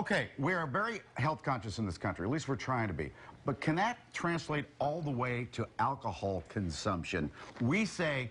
Okay, we are very health conscious in this country. At least we're trying to be. But can that translate all the way to alcohol consumption? We say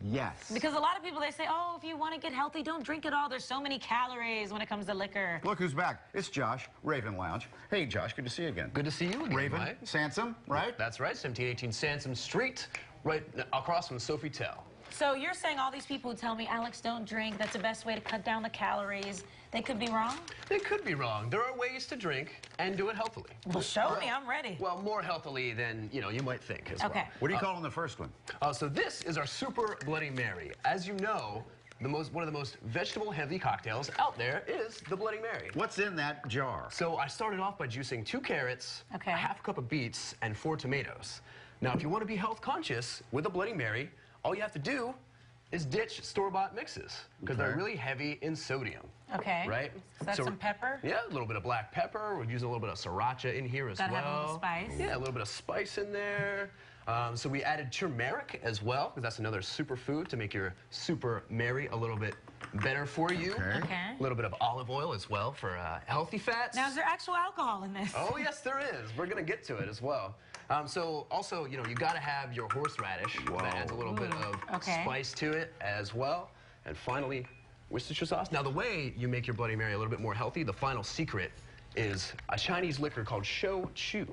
yes. Because a lot of people, they say, oh, if you want to get healthy, don't drink it all. There's so many calories when it comes to liquor. Look who's back. It's Josh, Raven Lounge. Hey, Josh, good to see you again. Good to see you again, Raven, Mike. Sansom, right? That's right, 1718 Sansom Street, right across from Sofitel. So you're saying all these people who tell me, Alex, don't drink, that's the best way to cut down the calories, they could be wrong? They could be wrong. There are ways to drink and do it healthily. Well, show me, I'm ready. Well, more healthily than, you know, you might think as Okay. well. What are you calling the first one? Uh, so this is our Super Bloody Mary. As you know, the most one of the most vegetable-heavy cocktails out there is the Bloody Mary. What's in that jar? So I started off by juicing two carrots, Okay. a half a cup of beets, and four tomatoes. Now, if you want to be health conscious with a Bloody Mary, all you have to do is ditch store-bought mixes because they're really heavy in sodium. Okay. Right? So that's some pepper? Yeah, a little bit of black pepper. We're using a little bit of sriracha in here as Gotta well. have a little spice. Yeah, a little bit of spice in there. Um, so we added turmeric as well, because that's another superfood to make your super Mary a little bit better for you. Okay. Okay. A little bit of olive oil as well for uh, healthy fats. Now, is there actual alcohol in this? Oh, yes, there is. We're going to get to it as well. Um, so, also, you know, you got to have your horseradish. That adds a little bit of okay. spice to it as well. And finally, Worcestershire sauce. Now, the way you make your Bloody Mary a little bit more healthy, the final secret is a Chinese liquor called Shochu.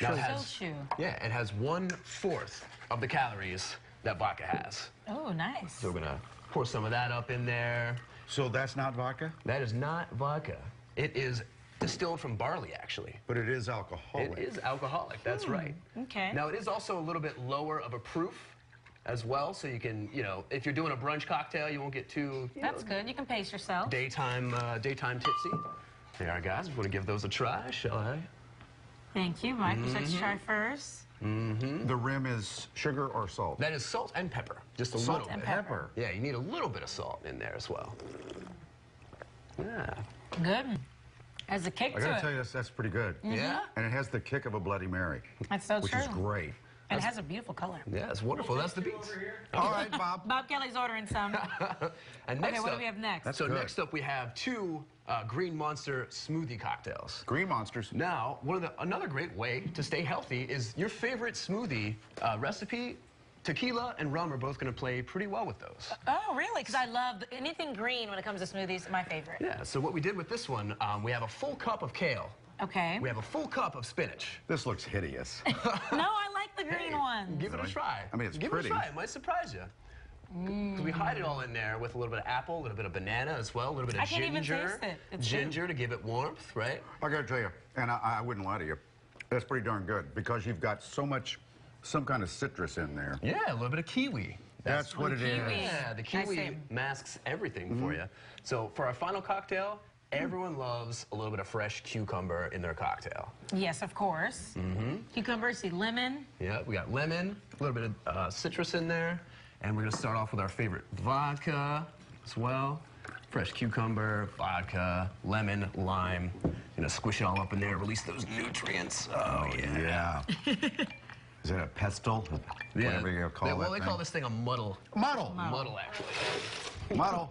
Now, it has, Yeah, it has one fourth of the calories that vodka has. Oh, nice. So we're going to pour some of that up in there. So that's not vodka, That is not vodka. It is distilled from barley, actually. but it is alcoholic. It is alcoholic, that's right. okay. Now, it is also a little bit lower of a proof as well, so you can, you know, if you're doing a brunch cocktail, you won't get too That's know, good. You can pace yourself. daytime, uh, daytime tipsy. There are guys. We want to give those a try, shall I? Thank you, Mike. Would you like to Mm-hmm. try first? The rim is sugar or salt? That is salt and pepper, just a Salt little and bit. pepper. Yeah, you need a little bit of salt in there as well. Yeah. Good. Has a kick I gotta it. tell you, that's, that's pretty good. Yeah? And it has the kick of a Bloody Mary. That's so which true. is great. And it has a beautiful color. Yeah, it's wonderful. That's the beets. All right, Bob. Bob Kelly's ordering some. And next okay, what up, do we have next? That's so good. next up we have two uh, Green Monster smoothie cocktails. Green Monsters. Now, one of the another great way to stay healthy is your favorite smoothie uh, recipe. Tequila and rum are both going to play pretty well with those. Oh, really? Because I love anything green when it comes to smoothies. My favorite. Yeah. So what we did with this one, um, we have a full cup of kale. Okay. We have a full cup of spinach. This looks hideous. no, I like the green ones. Give it a try. I mean, it's Give pretty. Give it a try. It might surprise you. 'Cause We hide it all in there with a little bit of apple, a little bit of banana as well, a little bit of I can't even ginger. taste it. It's ginger to give it warmth, right? I gotta tell you, and I, I wouldn't lie to you, that's pretty darn good because you've got so much, some kind of citrus in there. Yeah, a little bit of kiwi. That's what it is. kiwi. Yeah, the kiwi masks everything for you. So for our final cocktail, everyone loves a little bit of fresh cucumber in their cocktail. Yes, of course. Mm-hmm. Cucumber, see lemon. Yeah, we got lemon, a little bit of uh, citrus in there, and we're gonna start off with our favorite vodka as well. Fresh cucumber, vodka, lemon, lime. Gonna squish it all up in there, release those nutrients. Oh, oh yeah. Yeah. is that a pestle? Whatever you call they, that Well, they thing. call this thing a muddle. Muddle. Muddle, actually. Muddle.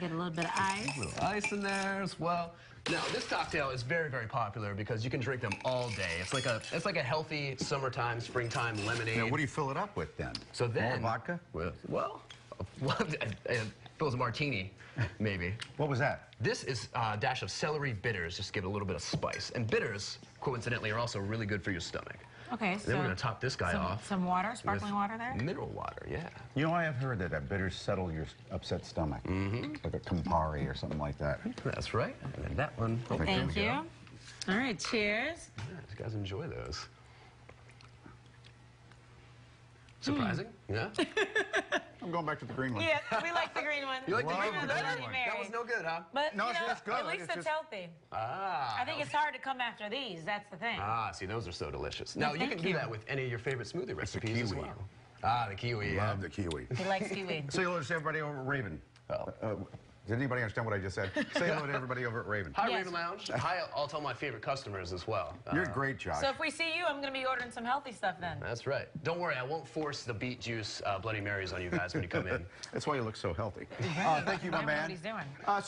Get a little bit of ice. little ice in there as well. Now, this cocktail is very, very popular because you can drink them all day. It's like a, it's like a healthy summertime, springtime lemonade. Now, what do you fill it up with then? so then, More vodka? Well, well, well fills a martini, maybe. What was that? This is a dash of celery bitters, just to give it a little bit of spice. And bitters, coincidentally, are also really good for your stomach. Okay, so then we're gonna top this guy some, off. some water, sparkling with water there. Mineral water, yeah. You know, I have heard that, that bitters settle your upset stomach. Mm-hmm. Like a Campari or something like that. That's right. And then that one. Oh, Thank there Thank we you. go. All right, cheers. Yeah, you guys enjoy those. Surprising? Hmm. Yeah? I'm going back to the green one. Yeah, we like the green one. You like the green the one green better? one. That was no good, huh? But No, you it's- know, it's good. at least It's it's, just- healthy. Ah. I think it's hard to come after these. That's the thing. Ah, see, those are so delicious. Now, you can do that with any of your favorite smoothie recipes as kiwi. well. Ah, the kiwi, yeah. Love the kiwi. he likes kiwi. Say hello to everybody over at Raven. Oh. Uh, did anybody understand what I just said? Say hello to everybody over at Raven. Hi, Yes. Raven Lounge. Hi, I'll tell my favorite customers as well. You're Uh, great, Josh. So if we see you, I'm going to be ordering some healthy stuff then. That's right. Don't worry, I won't force the beet juice uh, Bloody Marys on you guys when you come in. That's why you look so healthy. Uh, thank you, my I don't know man. what he's doing. Uh,